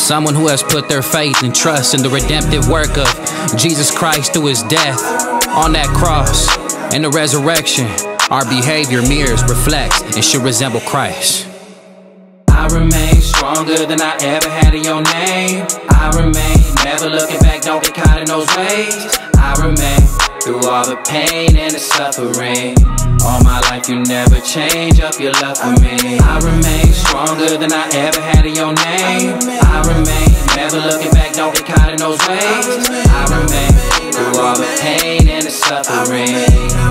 Someone who has put their faith and trust in the redemptive work of Jesus Christ through his death on that cross and the resurrection, our behavior mirrors, reflects, and should resemble Christ. I remain stronger than I ever had in your name. I remain never looking back, don't get caught in those ways. I remain through all the pain and the suffering. You never change up your love for me. I remain stronger than I ever had in your name. I remain never looking back, don't get caught in those ways. I remain through all the pain and the suffering.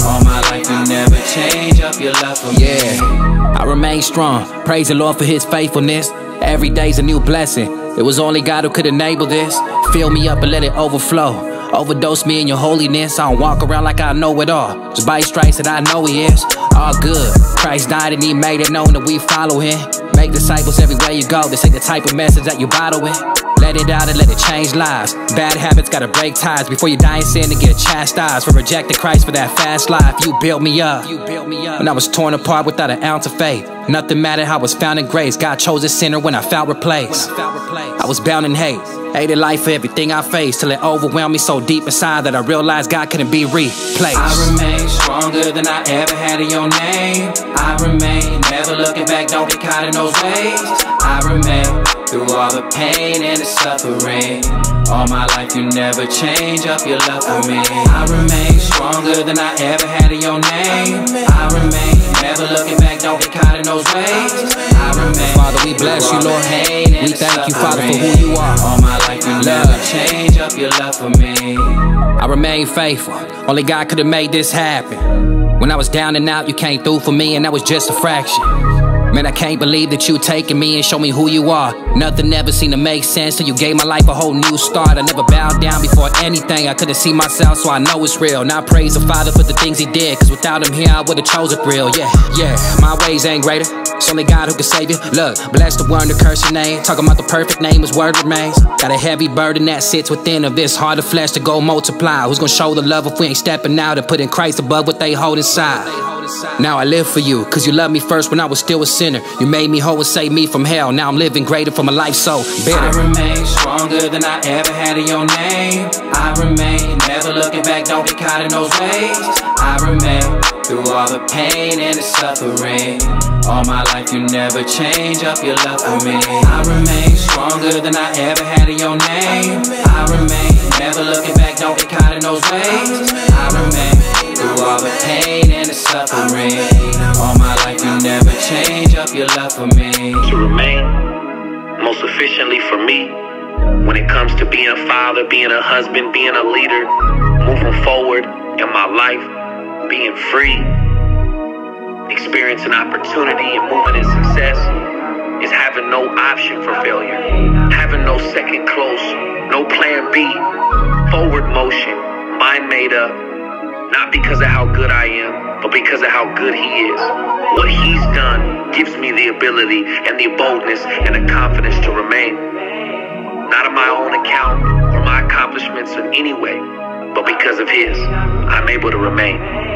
All my life you never change up your love for me. Yeah, I remain strong. Praise the Lord for His faithfulness. Every day's a new blessing. It was only God who could enable this. Fill me up and let it overflow. Overdose me in your holiness. I don't walk around like I know it all. Just by stripes that I know he is. All good. Christ died and he made it known that we follow him. Make disciples everywhere you go. This ain't the type of message that you bottle with. Let it out and let it change lives. Bad habits gotta break ties before you die in sin and get chastised for rejecting Christ for that fast life. You built me up. You built me up. When I was torn apart without an ounce of faith. Nothing mattered how I was found in grace. God chose a sinner when I felt replaced. I was bound in hate. Hated life for everything I faced till it overwhelmed me so deep inside that I realized God couldn't be replaced. I remain stronger than I ever had in your name. I remain never looking back, don't get caught in those ways. I remain through all the pain and the suffering. All my life you never change up your love for me. I remain stronger than I ever had in your name. I remain never looking ways. I remain. Father, we bless you, Lord. We thank you, Father, for who you are. All my life you never change up your love for me. I remain faithful. Only God could have made this happen. When I was down and out, you came through for me, and that was just a fraction. Man, I can't believe that you taking me and show me who you are. Nothing ever seemed to make sense till you gave my life a whole new start. I never bowed down before anything. I couldn't see myself, so I know it's real. Now I praise the Father for the things He did. Cause without Him here, I would've chose it real. Yeah, yeah, my ways ain't greater. It's only God who can save you. Look, bless the one to curse your name. Talking about the perfect name, His word remains. Got a heavy burden that sits within of this heart of flesh to go multiply. Who's gonna show the love if we ain't stepping out and putting Christ above what they hold inside? Now I live for you, cause you loved me first when I was still a sinner. You made me whole and saved me from hell. Now I'm living greater for my life so bitter. I remain stronger than I ever had in your name. I remain never looking back, don't get caught in those ways. I remain through all the pain and the suffering. All my life you never change up your love for me. I remain stronger than I ever had in your name. I remain never looking back, don't get caught in those ways. I remain through all the pain and suffering. All my life you never change up your love for me. To remain most efficiently for me when it comes to being a father, being a husband, being a leader, moving forward in my life, being free, experiencing opportunity and moving in success is having no option for failure, having no second close, no plan B, forward motion, mind made up, not because of how good I am, but because of how good He is. What He's done gives me the ability and the boldness and the confidence to remain. Not on my own account or my accomplishments in any way, but because of His, I'm able to remain.